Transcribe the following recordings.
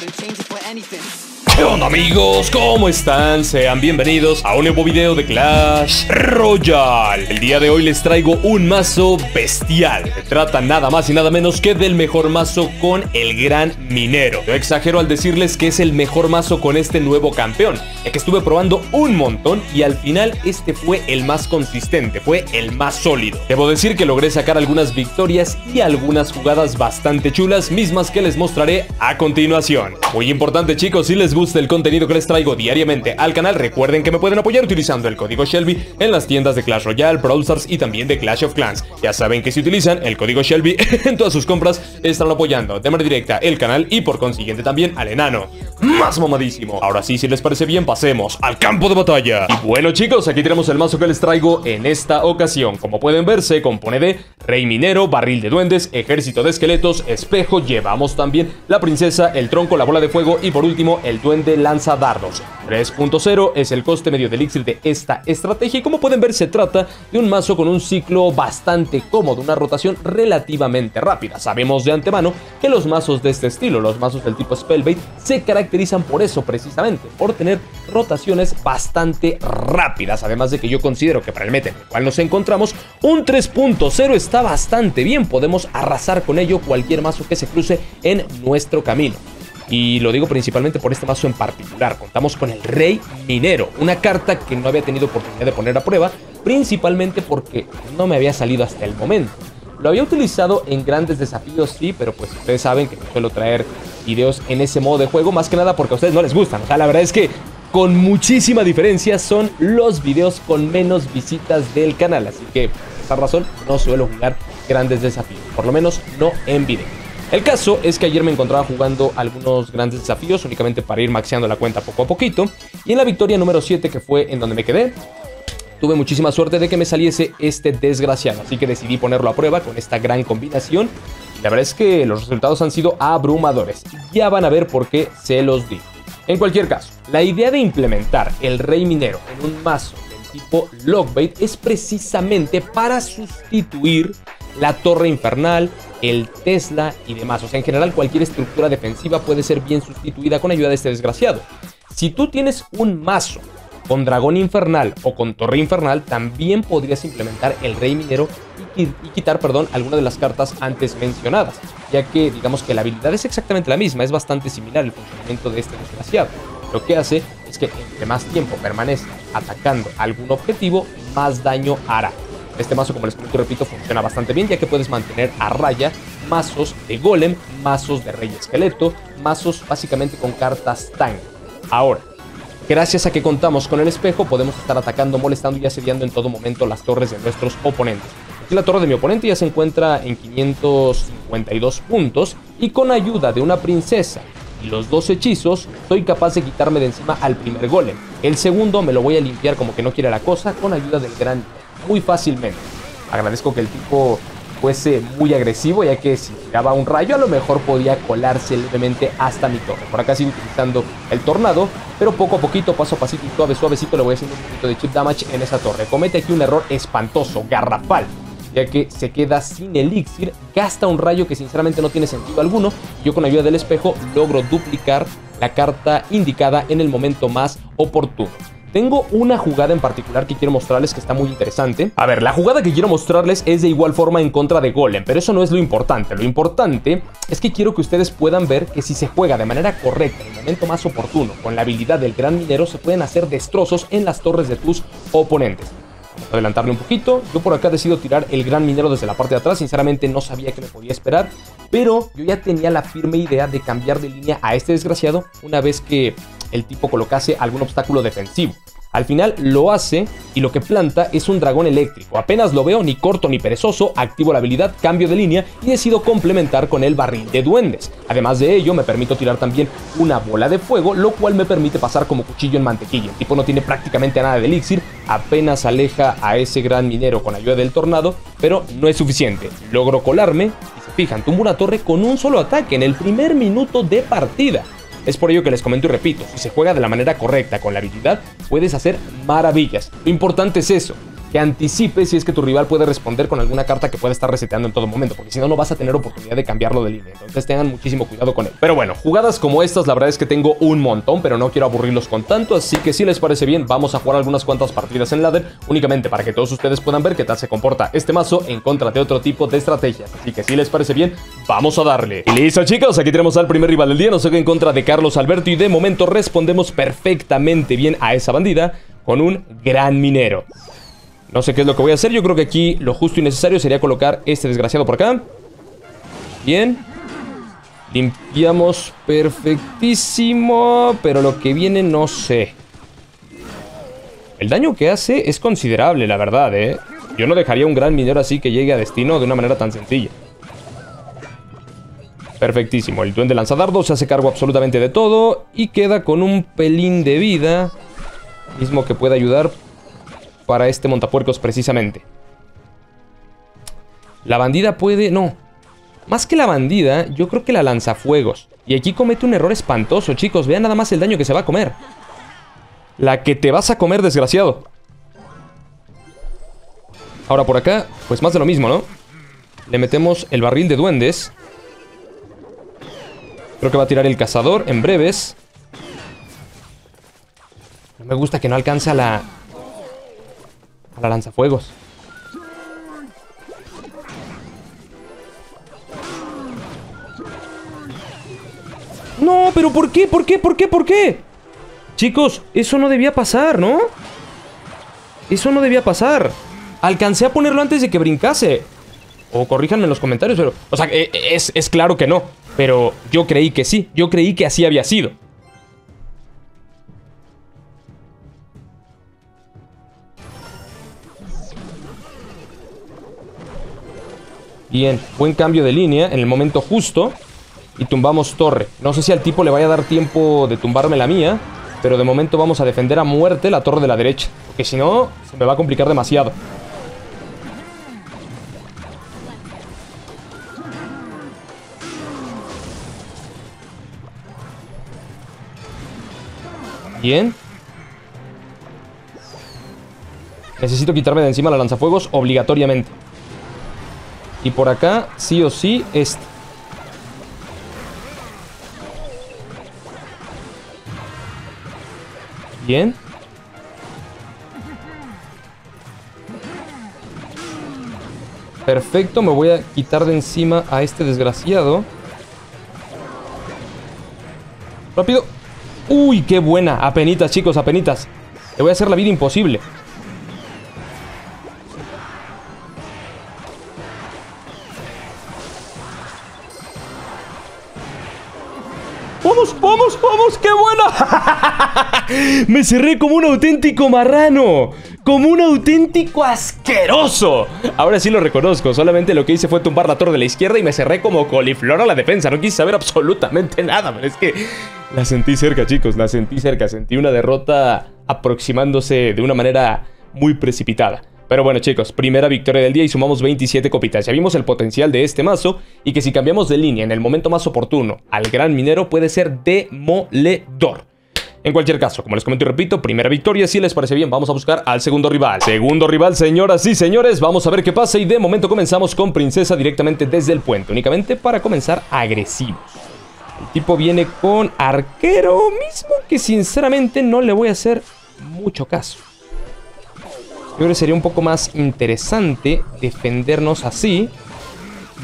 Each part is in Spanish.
wouldn't change it for anything. ¿Qué onda amigos? ¿Cómo están? Sean bienvenidos a un nuevo video de Clash Royale. El día de hoy les traigo un mazo bestial. Se trata nada más y nada menos que del mejor mazo con el Gran Minero. Yo exagero al decirles que es el mejor mazo con este nuevo campeón, ya que estuve probando un montón y al final este fue el más consistente, fue el más sólido. Debo decir que logré sacar algunas victorias y algunas jugadas bastante chulas, mismas que les mostraré a continuación. Muy importante chicos, si les gusta el contenido que les traigo diariamente al canal, recuerden que me pueden apoyar utilizando el código Shelby en las tiendas de Clash Royale, Brawl Stars y también de Clash of Clans. Ya saben que si utilizan el código Shelby en todas sus compras, estarán apoyando de manera directa el canal y por consiguiente también al enano. Más mamadísimo. Ahora sí, si les parece bien, pasemos al campo de batalla. Bueno chicos, aquí tenemos el mazo que les traigo en esta ocasión. Como pueden ver, se compone de Rey Minero, Barril de Duendes, Ejército de Esqueletos, Espejo, llevamos también la Princesa, el Tronco, la Bola de Fuego y por último el Duende Lanza Dardos. 3.0 es el coste medio de elixir de esta estrategia y como pueden ver se trata de un mazo con un ciclo bastante cómodo, una rotación relativamente rápida. Sabemos de antemano que los mazos de este estilo, los mazos del tipo Spellbait, se caracterizan por eso precisamente, por tener rotaciones bastante rápidas, además de que yo considero que para el meta en el cual nos encontramos, un 3.0 está bastante bien, podemos arrasar con ello cualquier mazo que se cruce en nuestro camino. Y lo digo principalmente por este mazo en particular. Contamos con el Rey Minero, una carta que no había tenido oportunidad de poner a prueba, principalmente porque no me había salido hasta el momento. Lo había utilizado en grandes desafíos, sí, pero pues ustedes saben que no suelo traer videos en ese modo de juego, más que nada porque a ustedes no les gustan. O sea, la verdad es que con muchísima diferencia son los videos con menos visitas del canal, así que por esa razón no suelo jugar grandes desafíos, por lo menos no en video. El caso es que ayer me encontraba jugando algunos grandes desafíos únicamente para ir maxeando la cuenta poco a poquito. Y en la victoria número 7 que fue en donde me quedé, tuve muchísima suerte de que me saliese este desgraciado. Así que decidí ponerlo a prueba con esta gran combinación. Y la verdad es que los resultados han sido abrumadores. Ya van a ver por qué se los digo. En cualquier caso, la idea de implementar el Rey Minero en un mazo del tipo Lockbait es precisamente para sustituir la Torre Infernal, el Tesla y demás. O sea, en general cualquier estructura defensiva puede ser bien sustituida con ayuda de este desgraciado. Si tú tienes un mazo con Dragón Infernal o con Torre Infernal, también podrías implementar el Rey Minero y, quitar, perdón, alguna de las cartas antes mencionadas, ya que digamos que la habilidad es exactamente la misma, es bastante similar el funcionamiento de este desgraciado. Lo que hace es que entre más tiempo permanezca atacando algún objetivo, más daño hará. Este mazo, como les comento repito, funciona bastante bien ya que puedes mantener a raya mazos de golem, mazos de rey esqueleto, mazos básicamente con cartas tank. Ahora, gracias a que contamos con el espejo, podemos estar atacando, molestando y asediando en todo momento las torres de nuestros oponentes. Aquí la torre de mi oponente ya se encuentra en 552 puntos y con ayuda de una princesa y los dos hechizos, soy capaz de quitarme de encima al primer golem. El segundo me lo voy a limpiar como que no quiere la cosa con ayuda del gran muy fácilmente. Agradezco que el tipo fuese muy agresivo, ya que si tiraba un rayo a lo mejor podía colarse levemente hasta mi torre. Por acá sigo utilizando el tornado, pero poco a poquito, paso a pasito y suave, suavecito le voy haciendo un poquito de chip damage en esa torre. Comete aquí un error espantoso, garrafal, ya que se queda sin elixir, gasta un rayo que sinceramente no tiene sentido alguno. Yo con ayuda del espejo logro duplicar la carta indicada en el momento más oportuno. Tengo una jugada en particular que quiero mostrarles que está muy interesante. A ver, la jugada que quiero mostrarles es de igual forma en contra de Golem, pero eso no es lo importante. Lo importante es que quiero que ustedes puedan ver que si se juega de manera correcta, en el momento más oportuno, con la habilidad del gran minero, se pueden hacer destrozos en las torres de tus oponentes. Adelantarle un poquito. Yo por acá decido tirar el gran minero desde la parte de atrás. Sinceramente no sabía que me podía esperar. Pero yo ya tenía la firme idea de cambiar de línea a este desgraciado una vez que el tipo colocase algún obstáculo defensivo. Al final lo hace y lo que planta es un dragón eléctrico. Apenas lo veo ni corto ni perezoso, activo la habilidad, cambio de línea y decido complementar con el barril de duendes. Además de ello, me permito tirar también una bola de fuego, lo cual me permite pasar como cuchillo en mantequilla. El tipo no tiene prácticamente nada de elixir, apenas aleja a ese gran minero con ayuda del tornado, pero no es suficiente. Logro colarme y se fijan, tumbo una torre con un solo ataque en el primer minuto de partida. Es por ello que les comento y repito, si se juega de la manera correcta con la habilidad, puedes hacer maravillas. Lo importante es eso, que anticipe si es que tu rival puede responder con alguna carta que pueda estar reseteando en todo momento, porque si no, no vas a tener oportunidad de cambiarlo de línea. Entonces tengan muchísimo cuidado con él. Pero bueno, jugadas como estas, la verdad es que tengo un montón, pero no quiero aburrirlos con tanto, así que si les parece bien, vamos a jugar algunas cuantas partidas en ladder, únicamente para que todos ustedes puedan ver qué tal se comporta este mazo en contra de otro tipo de estrategias. Así que si les parece bien, vamos a darle. Y listo chicos, aquí tenemos al primer rival del día, nos toca en contra de Carlos Alberto y de momento respondemos perfectamente bien a esa bandida con un gran minero. No sé qué es lo que voy a hacer. Yo creo que aquí lo justo y necesario sería colocar este desgraciado por acá. Bien. Limpiamos perfectísimo. Pero lo que viene no sé. El daño que hace es considerable, la verdad, ¿eh? Yo no dejaría un gran minero así que llegue a destino de una manera tan sencilla. Perfectísimo. El duende lanzadardo se hace cargo absolutamente de todo. Y queda con un pelín de vida. Mismo que puede ayudar para este montapuercos precisamente. La bandida puede... No. Más que la bandida, yo creo que la lanzafuegos. Y aquí comete un error espantoso, chicos. Vean nada más el daño que se va a comer. La que te vas a comer, desgraciado. Ahora por acá, pues más de lo mismo, ¿no? Le metemos el barril de duendes. Creo que va a tirar el cazador en breves. No me gusta que no alcance a la, la lanzafuegos. No, pero ¿por qué? ¿Por qué? ¿Por qué? ¿Por qué? Chicos, eso no debía pasar, ¿no? Eso no debía pasar. Alcancé a ponerlo antes de que brincase. O corríjanme en los comentarios, pero... O sea, e, e, es, es claro que no. Pero yo creí que sí. Yo creí que así había sido. Bien, buen cambio de línea en el momento justo. Y tumbamos torre. No sé si al tipo le vaya a dar tiempo de tumbarme la mía. Pero de momento vamos a defender a muerte la torre de la derecha. Porque si no, se me va a complicar demasiado. Bien. Necesito quitarme de encima la lanzafuegos obligatoriamente. Y por acá, sí o sí, este. Bien. Perfecto, me voy a quitar de encima a este desgraciado. Rápido. Uy, qué buena. Apenitas, chicos, apenitas. Le voy a hacer la vida imposible. Me cerré como un auténtico marrano. Como un auténtico asqueroso. Ahora sí lo reconozco. Solamente lo que hice fue tumbar la torre de la izquierda y me cerré como coliflor a la defensa. No quise saber absolutamente nada. Pero es que la sentí cerca, chicos. La sentí cerca. Sentí una derrota aproximándose de una manera muy precipitada. Pero bueno chicos, primera victoria del día y sumamos 27 copitas. Ya vimos el potencial de este mazo y que si cambiamos de línea en el momento más oportuno al gran minero puede ser demoledor. En cualquier caso, como les comento y repito, primera victoria, si les parece bien, vamos a buscar al segundo rival. Segundo rival, señoras y señores, vamos a ver qué pasa y de momento comenzamos con Princesa directamente desde el puente, únicamente para comenzar agresivos. El tipo viene con arquero mismo que sinceramente no le voy a hacer mucho caso. Yo creo que sería un poco más interesante defendernos así.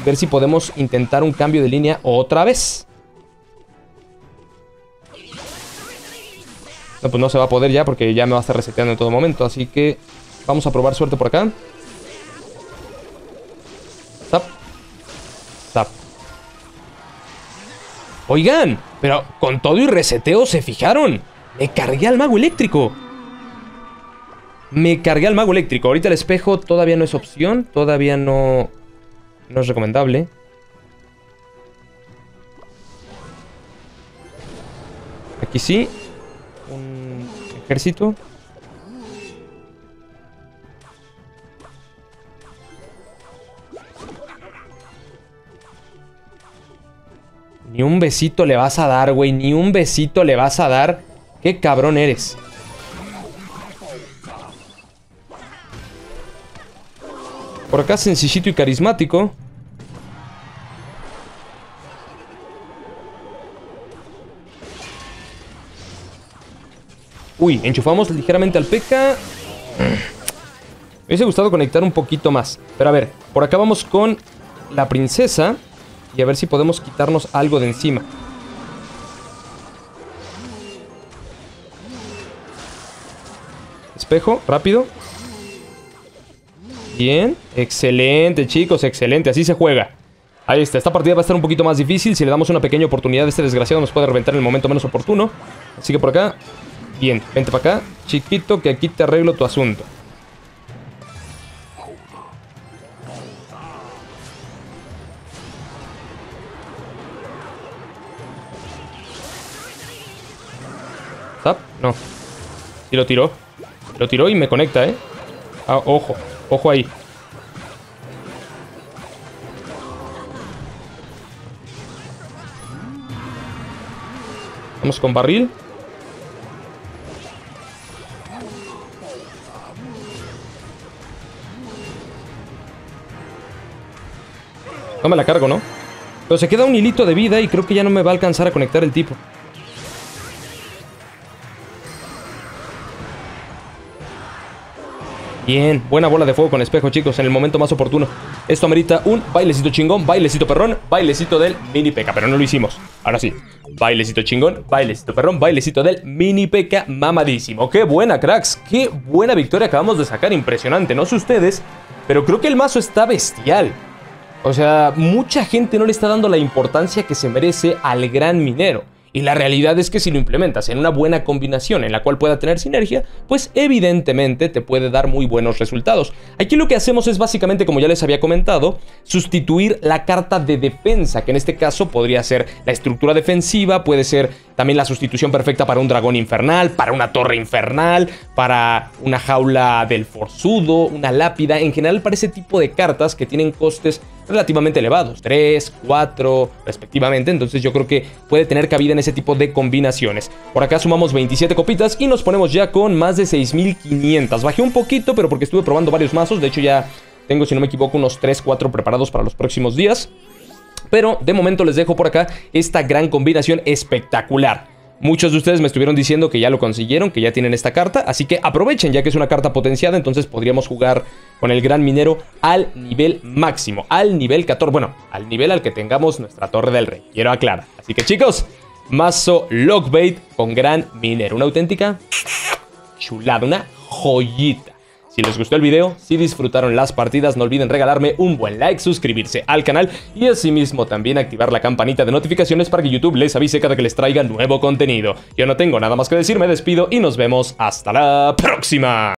Ver si podemos intentar un cambio de línea otra vez. No, pues no se va a poder ya porque ya me va a estar reseteando en todo momento. Así que vamos a probar suerte por acá. Zap. Zap. Oigan, pero con todo y reseteo se fijaron. Me cargué al mago eléctrico. Me cargué al mago eléctrico. Ahorita el espejo todavía no es opción. Todavía no, no es recomendable. Aquí sí. Un ejército. Ni un besito le vas a dar, güey. Ni un besito le vas a dar. Qué cabrón eres. Por acá sencillito y carismático. Uy, enchufamos ligeramente al P.K. Me hubiese gustado conectar un poquito más. Pero a ver, por acá vamos con la princesa. Y a ver si podemos quitarnos algo de encima. Espejo, rápido. Bien, excelente chicos, excelente, así se juega. Ahí está, esta partida va a estar un poquito más difícil. Si le damos una pequeña oportunidad, este desgraciado nos puede reventar en el momento menos oportuno. Así que por acá, bien, vente para acá. Chiquito, que aquí te arreglo tu asunto. ¿Zap? No. Y lo tiró. Lo tiró y me conecta, ¿eh? Ah, ojo. Ojo ahí. Vamos con barril. No me la cargo, ¿no? Pero se queda un hilito de vida y creo que ya no me va a alcanzar a conectar el tipo. Bien, buena bola de fuego con espejo, chicos, en el momento más oportuno. Esto amerita un bailecito chingón, bailecito perrón, bailecito del mini peca, pero no lo hicimos. Ahora sí, bailecito chingón, bailecito perrón, bailecito del mini peca mamadísimo. Qué buena, cracks, qué buena victoria acabamos de sacar, impresionante, no sé ustedes, pero creo que el mazo está bestial. O sea, mucha gente no le está dando la importancia que se merece al gran minero. Y la realidad es que si lo implementas en una buena combinación en la cual pueda tener sinergia, pues evidentemente te puede dar muy buenos resultados. Aquí lo que hacemos es básicamente, como ya les había comentado, sustituir la carta de defensa, que en este caso podría ser la estructura defensiva, puede ser también la sustitución perfecta para un dragón infernal, para una torre infernal, para una jaula del forzudo, una lápida, en general para ese tipo de cartas que tienen costes relativamente elevados, 3, 4 respectivamente, entonces yo creo que puede tener cabida en ese tipo de combinaciones. Por acá sumamos 27 copitas y nos ponemos ya con más de 6500. Bajé un poquito, pero porque estuve probando varios mazos, de hecho ya tengo, si no me equivoco, unos 3, 4 preparados para los próximos días. Pero de momento les dejo por acá esta gran combinación espectacular. Muchos de ustedes me estuvieron diciendo que ya lo consiguieron, que ya tienen esta carta, así que aprovechen ya que es una carta potenciada, entonces podríamos jugar con el gran minero al nivel máximo, al nivel 14, bueno, al nivel al que tengamos nuestra torre del rey, quiero aclarar. Así que chicos, mazo Lockbait con gran minero, una auténtica chulada, una joyita. Si les gustó el video, si disfrutaron las partidas, no olviden regalarme un buen like, suscribirse al canal y asimismo también activar la campanita de notificaciones para que YouTube les avise cada que les traiga nuevo contenido. Yo no tengo nada más que decir, me despido y nos vemos hasta la próxima.